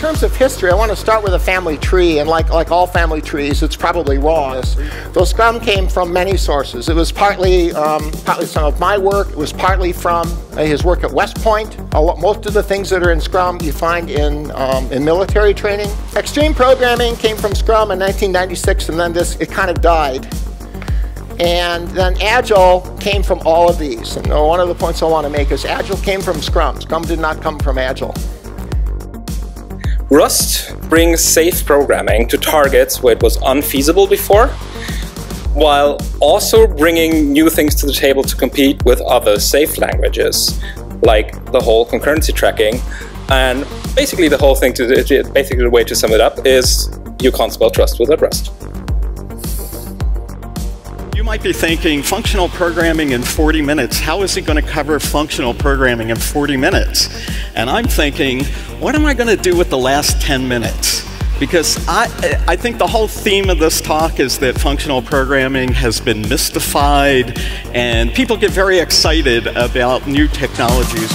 terms of history, I want to start with a family tree, and like, like all family trees, it's probably wrong. Though Scrum came from many sources. It was partly, um, partly some of my work, it was partly from uh, his work at West Point. Lot, most of the things that are in Scrum you find in, um, in military training. Extreme programming came from Scrum in 1996, and then this, it kind of died. And then Agile came from all of these. And one of the points I want to make is Agile came from Scrum. Scrum did not come from Agile. Rust brings safe programming to targets where it was unfeasible before, while also bringing new things to the table to compete with other safe languages, like the whole concurrency tracking. And basically the whole thing, to basically the way to sum it up is you can't spell trust without Rust. You might be thinking, functional programming in 40 minutes, how is he going to cover functional programming in 40 minutes? And I'm thinking, what am I going to do with the last 10 minutes? Because I, I think the whole theme of this talk is that functional programming has been mystified, and people get very excited about new technologies.